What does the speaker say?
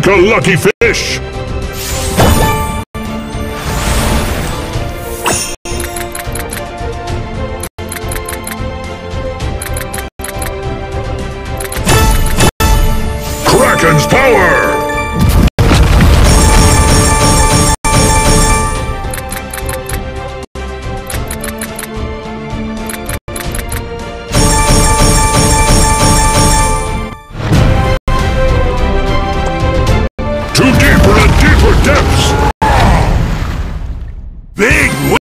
Like a lucky fish! Kraken's power! big